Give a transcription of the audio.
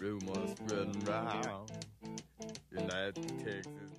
rumors spreading round. United Texas.